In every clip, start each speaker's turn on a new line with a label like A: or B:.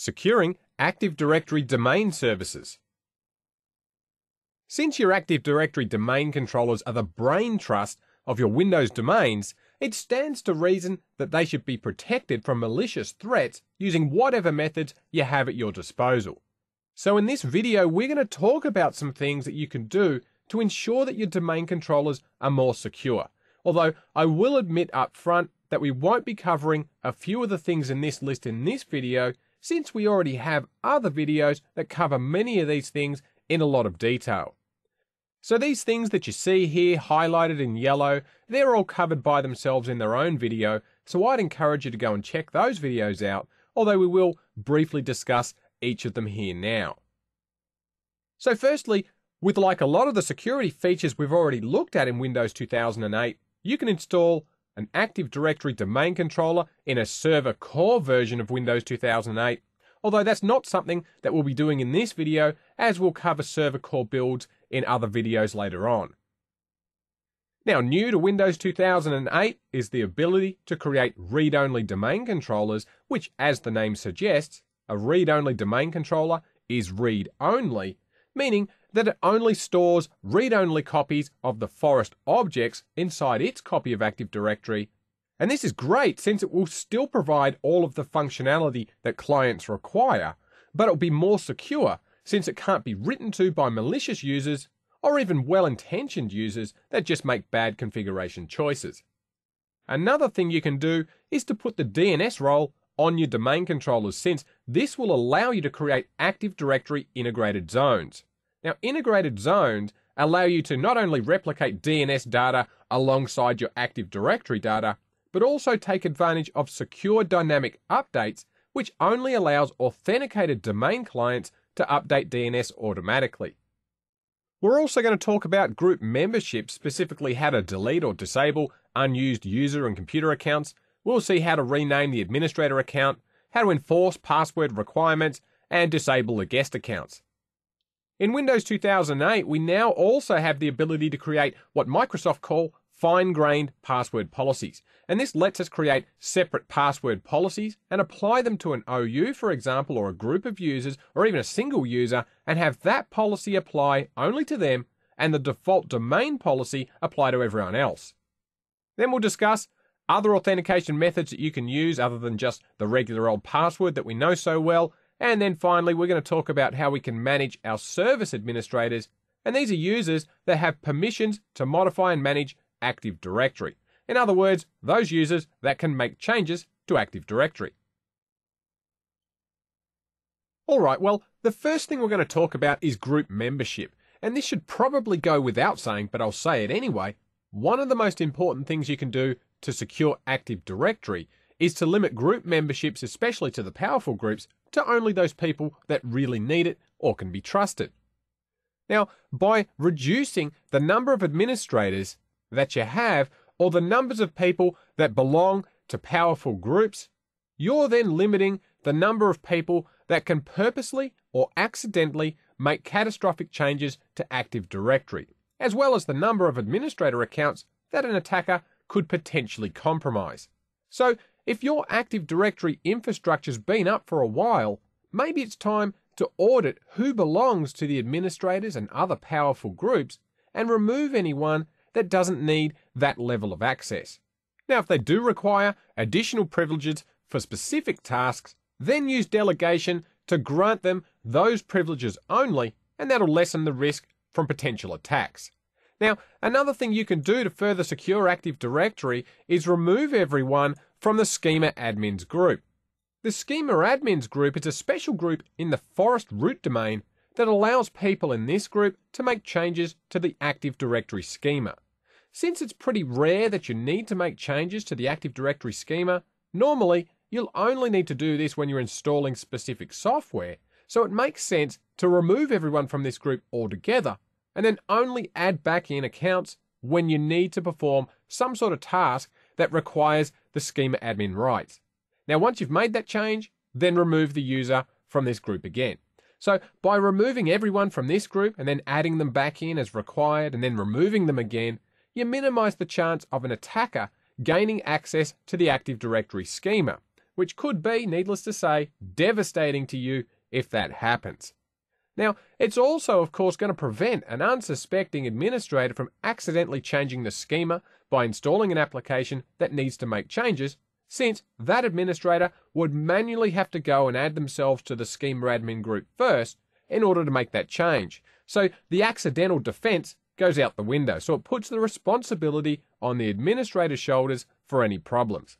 A: Securing Active Directory Domain Services. Since your Active Directory domain controllers are the brain trust of your Windows domains, it stands to reason that they should be protected from malicious threats using whatever methods you have at your disposal. So in this video, we're going to talk about some things that you can do to ensure that your domain controllers are more secure. Although I will admit up front that we won't be covering a few of the things in this list in this video, since we already have other videos that cover many of these things in a lot of detail. So these things that you see here highlighted in yellow, they're all covered by themselves in their own video, so I'd encourage you to go and check those videos out, although we will briefly discuss each of them here now. So firstly, with like a lot of the security features we've already looked at in Windows 2008, you can install an Active Directory domain controller in a server core version of Windows 2008, although that's not something that we'll be doing in this video as we'll cover server core builds in other videos later on. Now, new to Windows 2008 is the ability to create read-only domain controllers, which, as the name suggests, a read-only domain controller is read-only, meaning that it only stores read-only copies of the forest objects inside its copy of Active Directory. And this is great since it will still provide all of the functionality that clients require, but it'll be more secure since it can't be written to by malicious users or even well-intentioned users that just make bad configuration choices. Another thing you can do is to put the DNS role on your domain controllers since this will allow you to create Active Directory integrated zones. Now, integrated zones allow you to not only replicate DNS data alongside your Active Directory data, but also take advantage of secure dynamic updates, which only allows authenticated domain clients to update DNS automatically. We're also going to talk about group membership, specifically how to delete or disable unused user and computer accounts, We'll see how to rename the administrator account, how to enforce password requirements, and disable the guest accounts. In Windows 2008, we now also have the ability to create what Microsoft call fine-grained password policies. And this lets us create separate password policies and apply them to an OU, for example, or a group of users, or even a single user, and have that policy apply only to them and the default domain policy apply to everyone else. Then we'll discuss other authentication methods that you can use other than just the regular old password that we know so well. And then finally, we're going to talk about how we can manage our service administrators. And these are users that have permissions to modify and manage Active Directory. In other words, those users that can make changes to Active Directory. Alright, well, the first thing we're going to talk about is group membership. And this should probably go without saying, but I'll say it anyway. One of the most important things you can do to secure Active Directory is to limit group memberships, especially to the powerful groups, to only those people that really need it or can be trusted. Now, by reducing the number of administrators that you have or the numbers of people that belong to powerful groups, you're then limiting the number of people that can purposely or accidentally make catastrophic changes to Active Directory, as well as the number of administrator accounts that an attacker could potentially compromise. So, if your Active Directory infrastructure's been up for a while, maybe it's time to audit who belongs to the administrators and other powerful groups and remove anyone that doesn't need that level of access. Now, if they do require additional privileges for specific tasks, then use delegation to grant them those privileges only, and that'll lessen the risk from potential attacks. Now, another thing you can do to further secure Active Directory is remove everyone from the Schema Admins group. The Schema Admins group is a special group in the Forest root domain that allows people in this group to make changes to the Active Directory schema. Since it's pretty rare that you need to make changes to the Active Directory schema, normally you'll only need to do this when you're installing specific software, so it makes sense to remove everyone from this group altogether and then only add back in accounts when you need to perform some sort of task that requires the schema admin rights. Now, once you've made that change, then remove the user from this group again. So by removing everyone from this group and then adding them back in as required and then removing them again, you minimize the chance of an attacker gaining access to the Active Directory schema, which could be, needless to say, devastating to you if that happens. Now, it's also, of course, going to prevent an unsuspecting administrator from accidentally changing the schema by installing an application that needs to make changes, since that administrator would manually have to go and add themselves to the schema admin group first in order to make that change. So the accidental defense goes out the window. So it puts the responsibility on the administrator's shoulders for any problems.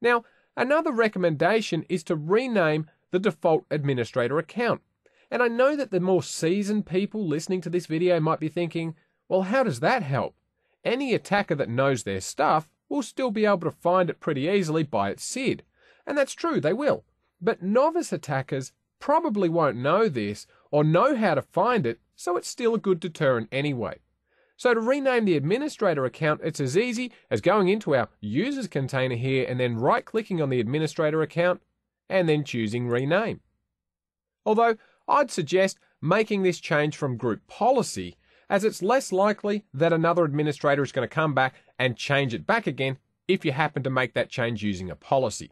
A: Now, another recommendation is to rename the default administrator account. And I know that the more seasoned people listening to this video might be thinking, well, how does that help? Any attacker that knows their stuff will still be able to find it pretty easily by its SID. And that's true, they will. But novice attackers probably won't know this or know how to find it, so it's still a good deterrent anyway. So to rename the administrator account, it's as easy as going into our users container here and then right clicking on the administrator account and then choosing rename. Although I'd suggest making this change from group policy as it's less likely that another administrator is going to come back and change it back again if you happen to make that change using a policy.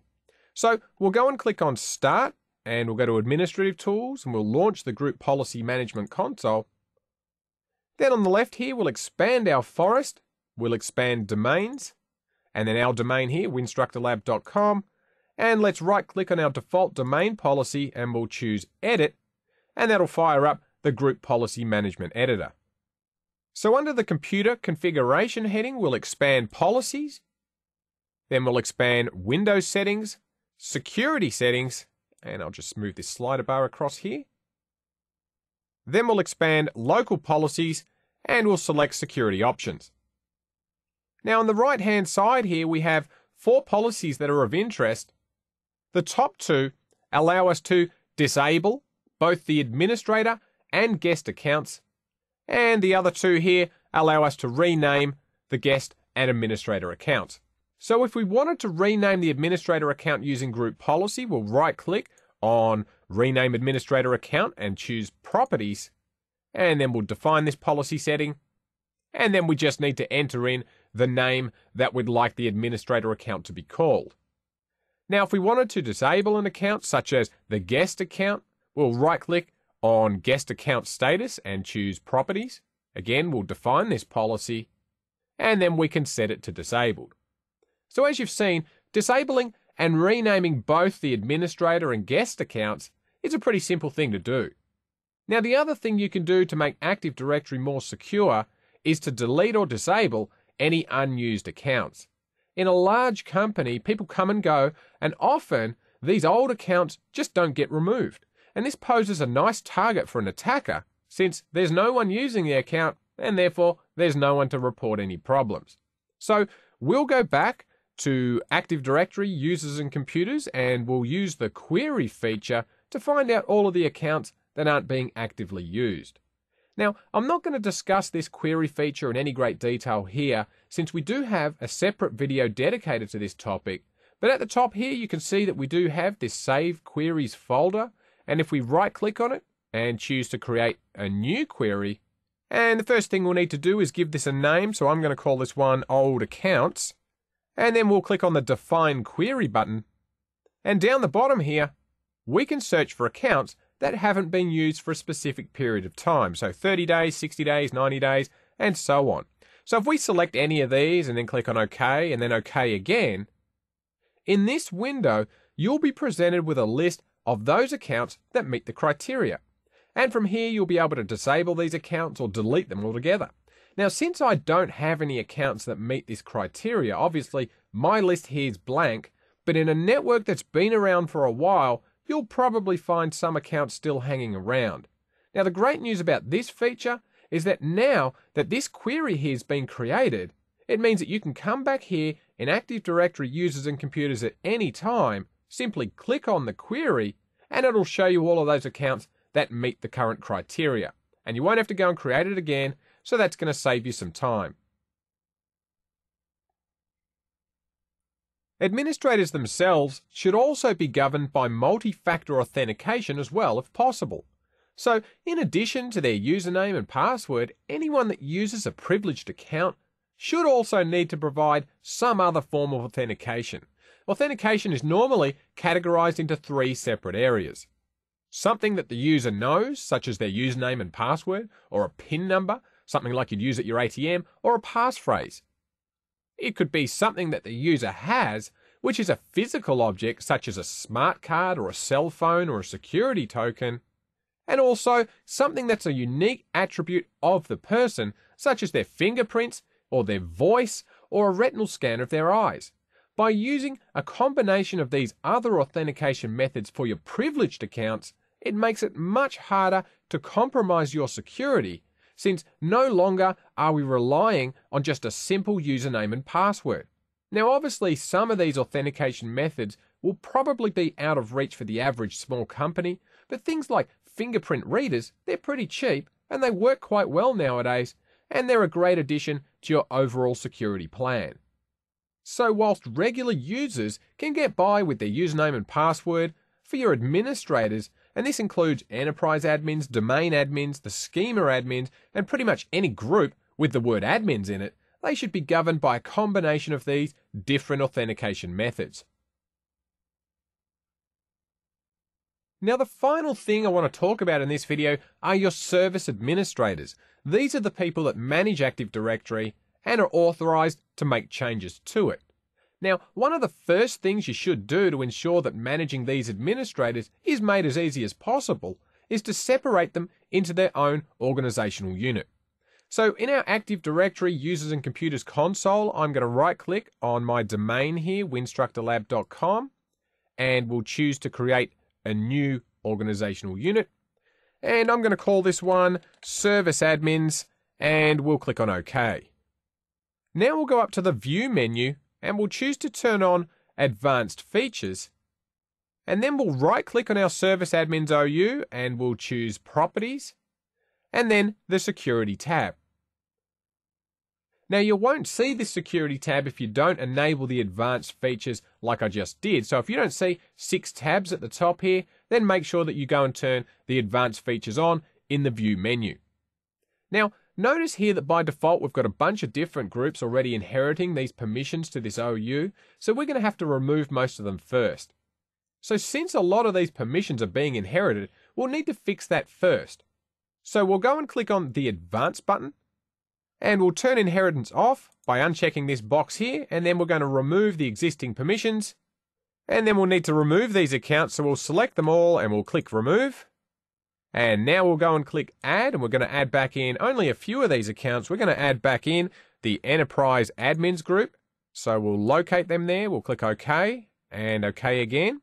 A: So we'll go and click on Start and we'll go to Administrative Tools and we'll launch the Group Policy Management Console. Then on the left here, we'll expand our forest, we'll expand domains, and then our domain here, winstructorlab.com, and let's right click on our default domain policy and we'll choose Edit, and that'll fire up the Group Policy Management Editor. So under the Computer Configuration heading, we'll expand Policies, then we'll expand Windows Settings, Security Settings, and I'll just move this slider bar across here. Then we'll expand Local Policies, and we'll select Security Options. Now on the right hand side here, we have four policies that are of interest. The top two allow us to disable both the administrator and guest accounts and the other two here allow us to rename the guest and administrator accounts. So if we wanted to rename the administrator account using group policy, we'll right click on rename administrator account and choose properties. And then we'll define this policy setting. And then we just need to enter in the name that we'd like the administrator account to be called. Now, if we wanted to disable an account such as the guest account, we'll right click on guest account status and choose properties. Again, we'll define this policy and then we can set it to disabled. So as you've seen, disabling and renaming both the administrator and guest accounts is a pretty simple thing to do. Now the other thing you can do to make Active Directory more secure is to delete or disable any unused accounts. In a large company, people come and go, and often these old accounts just don't get removed and this poses a nice target for an attacker since there's no one using the account and therefore there's no one to report any problems. So we'll go back to Active Directory users and computers and we'll use the query feature to find out all of the accounts that aren't being actively used. Now, I'm not going to discuss this query feature in any great detail here since we do have a separate video dedicated to this topic, but at the top here you can see that we do have this Save Queries folder and if we right click on it and choose to create a new query, and the first thing we'll need to do is give this a name. So I'm going to call this one old accounts. And then we'll click on the define query button. And down the bottom here, we can search for accounts that haven't been used for a specific period of time. So 30 days, 60 days, 90 days, and so on. So if we select any of these and then click on OK and then OK again, in this window, you'll be presented with a list of those accounts that meet the criteria. And from here, you'll be able to disable these accounts or delete them altogether. Now, since I don't have any accounts that meet this criteria, obviously my list here is blank, but in a network that's been around for a while, you'll probably find some accounts still hanging around. Now, the great news about this feature is that now that this query here has been created, it means that you can come back here in Active Directory users and computers at any time simply click on the query and it'll show you all of those accounts that meet the current criteria. And you won't have to go and create it again, so that's going to save you some time. Administrators themselves should also be governed by multi-factor authentication as well if possible. So, in addition to their username and password, anyone that uses a privileged account should also need to provide some other form of authentication. Authentication is normally categorized into three separate areas. Something that the user knows, such as their username and password, or a PIN number, something like you'd use at your ATM, or a passphrase. It could be something that the user has, which is a physical object such as a smart card or a cell phone or a security token, and also something that's a unique attribute of the person, such as their fingerprints or their voice or a retinal scan of their eyes. By using a combination of these other authentication methods for your privileged accounts, it makes it much harder to compromise your security since no longer are we relying on just a simple username and password. Now, obviously, some of these authentication methods will probably be out of reach for the average small company, but things like fingerprint readers, they're pretty cheap and they work quite well nowadays, and they're a great addition to your overall security plan. So, whilst regular users can get by with their username and password, for your administrators, and this includes enterprise admins, domain admins, the schema admins, and pretty much any group with the word admins in it, they should be governed by a combination of these different authentication methods. Now, the final thing I want to talk about in this video are your service administrators. These are the people that manage Active Directory and are authorized to make changes to it. Now, one of the first things you should do to ensure that managing these administrators is made as easy as possible is to separate them into their own organizational unit. So in our Active Directory Users and Computers console, I'm going to right click on my domain here, winstructorlab.com, and we'll choose to create a new organizational unit. And I'm going to call this one Service Admins, and we'll click on OK. Now we'll go up to the View menu, and we'll choose to turn on Advanced Features. And then we'll right click on our Service Admins OU, and we'll choose Properties, and then the Security tab. Now you won't see this security tab if you don't enable the advanced features like I just did. So if you don't see six tabs at the top here, then make sure that you go and turn the advanced features on in the view menu. Now, notice here that by default we've got a bunch of different groups already inheriting these permissions to this OU, so we're going to have to remove most of them first. So since a lot of these permissions are being inherited, we'll need to fix that first. So we'll go and click on the Advanced button, and we'll turn inheritance off by unchecking this box here, and then we're going to remove the existing permissions. And then we'll need to remove these accounts, so we'll select them all and we'll click remove. And now we'll go and click add, and we're going to add back in only a few of these accounts. We're going to add back in the enterprise admins group. So we'll locate them there, we'll click OK, and OK again.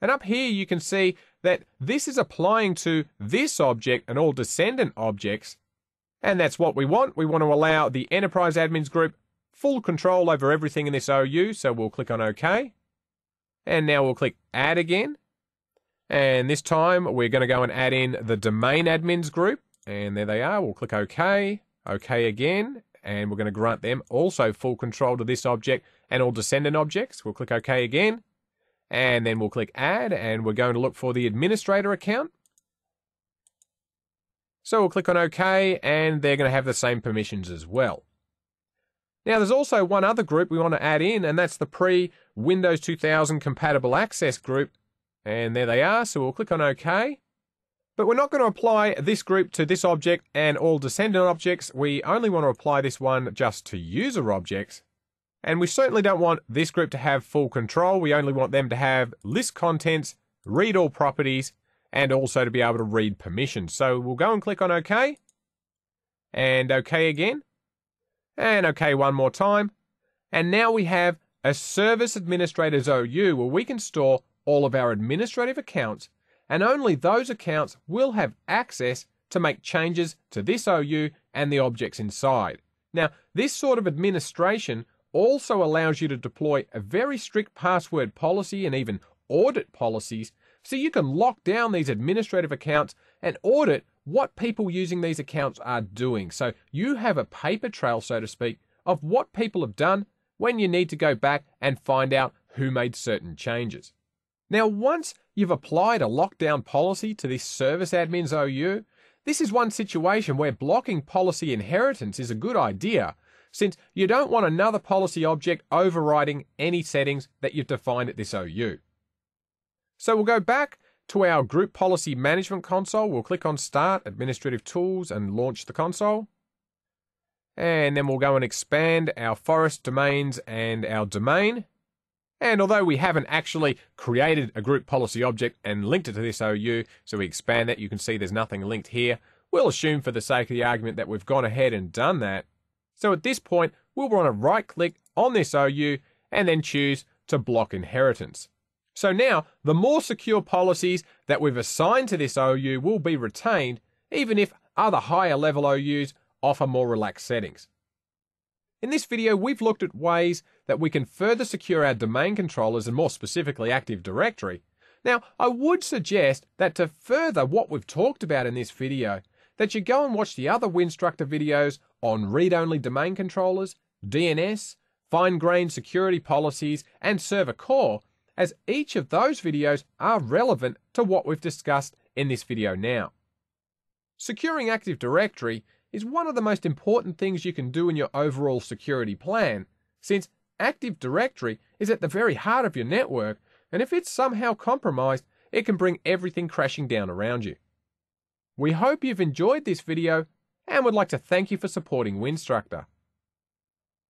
A: And up here you can see that this is applying to this object and all descendant objects and that's what we want. We want to allow the Enterprise Admins Group full control over everything in this OU, so we'll click on OK. And now we'll click Add again. And this time we're going to go and add in the Domain Admins Group. And there they are. We'll click OK, OK again, and we're going to grant them also full control to this object and all descendant objects. We'll click OK again. And then we'll click Add, and we're going to look for the administrator account. So we'll click on OK, and they're going to have the same permissions as well. Now, there's also one other group we want to add in, and that's the pre-Windows 2000 compatible access group. And there they are, so we'll click on OK. But we're not going to apply this group to this object and all descendant objects. We only want to apply this one just to user objects. And we certainly don't want this group to have full control. We only want them to have list contents, read all properties, and also to be able to read permissions. So we'll go and click on OK, and OK again, and OK one more time. And now we have a Service Administrators OU where we can store all of our administrative accounts, and only those accounts will have access to make changes to this OU and the objects inside. Now, this sort of administration also allows you to deploy a very strict password policy and even audit policies so you can lock down these administrative accounts and audit what people using these accounts are doing. So you have a paper trail, so to speak, of what people have done when you need to go back and find out who made certain changes. Now, once you've applied a lockdown policy to this service admins OU, this is one situation where blocking policy inheritance is a good idea since you don't want another policy object overriding any settings that you've defined at this OU. So we'll go back to our Group Policy Management console. We'll click on Start, Administrative Tools, and launch the console. And then we'll go and expand our forest domains and our domain. And although we haven't actually created a group policy object and linked it to this OU, so we expand that, you can see there's nothing linked here. We'll assume for the sake of the argument that we've gone ahead and done that. So at this point, we'll want to right click on this OU and then choose to block inheritance. So now, the more secure policies that we've assigned to this OU will be retained, even if other higher level OUs offer more relaxed settings. In this video, we've looked at ways that we can further secure our domain controllers and more specifically Active Directory. Now, I would suggest that to further what we've talked about in this video, that you go and watch the other Winstructor videos on read-only domain controllers, DNS, fine-grained security policies, and server core, as each of those videos are relevant to what we've discussed in this video now. Securing Active Directory is one of the most important things you can do in your overall security plan, since Active Directory is at the very heart of your network, and if it's somehow compromised, it can bring everything crashing down around you. We hope you've enjoyed this video and would like to thank you for supporting Winstructor.